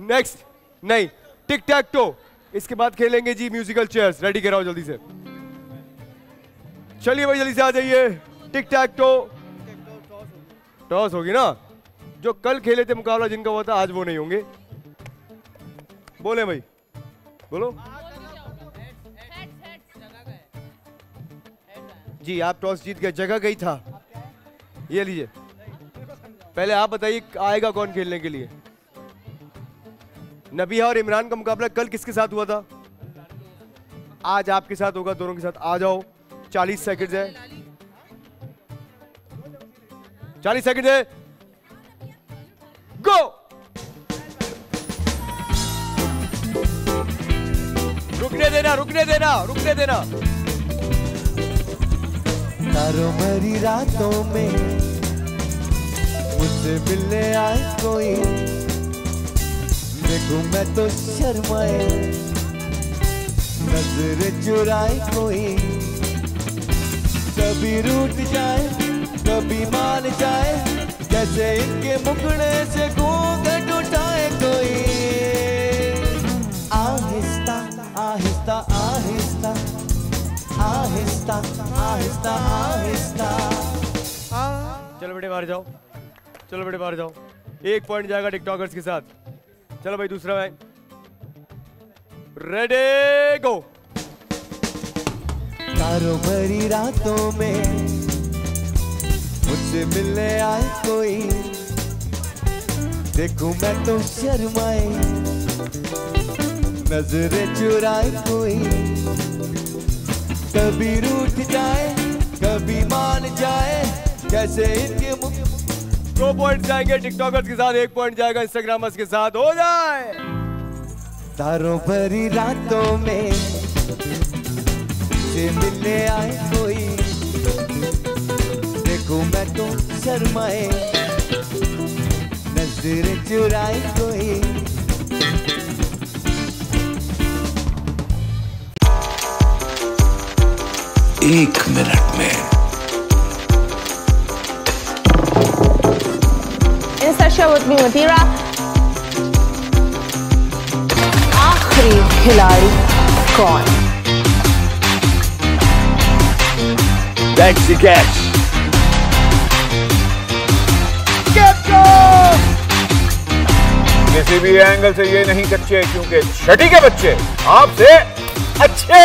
Next नहीं टिक टैक to इसके बाद खेलेंगे जी म्यूजिकल चेयर्स रेडी कराओ जल्दी से। चलिए भाई, जल्दी से आ जाइए। टिक टैक टो टॉस होगी ना? जो कल खेले थे मुकाबला, जिनका हुआ था, आज वो नहीं होंगे। बोले भाई। बोलो। जी, आप टॉस जीत गए। जगह गई था। ये लीजिए। पहले आप बताइए, आएगा कौन खेलने के लिए? नबिया और इमरान का मुकाबला कल किसके साथ हुआ था? आज आपके साथ होगा, दोनों के साथ। आ जाओ। 40 सेकंड है। 40 सेकंड है। गो रुकने देना रुकने देना रुकने देना। तारों भरी रातों में मुझसे मिलने आए कोई। देखूँ मैं तो शर्माए। नज़र चुराए कोई। कभी रूठ जाए, कभी मान जाए, जैसे इनके मुखड़े से घूंघट उठाए कोई। आहिस्ता आहिस्ता आहिस्ता आहिस्ता आहिस्ता आहिस्ता। चलो बेटे बाहर जाओ। चलो बेटे बाहर जाओ। एक पॉइंट जाएगा टिकटॉकर्स के साथ। चलो भाई, दूसरा भाई। रेडी गो तारों भरी रातों में मुझसे मिलने आए कोई। देखूँ मैं तो शर्माए, नज़रें चुराए कोई। कभी रूठ जाए, कभी मान जाए, कैसे इनके मुख दो पॉइंट जाएँगे टिकटॉकर्स के साथ एक पॉइंट जाएगा इंस्टाग्रामर्स के साथ। हो जाए। तारों भरी रातों में से मिलने आए कोई। देखो मैं तो शर्माए नज़र चुराए कोई। एक मिनट में Share with me Matira. आखिरी खिलाड़ी कौन That's the catch. किसी भी एंगल से ये नहीं कच्चे, क्योंकि छठी के बच्चे आपसे अच्छे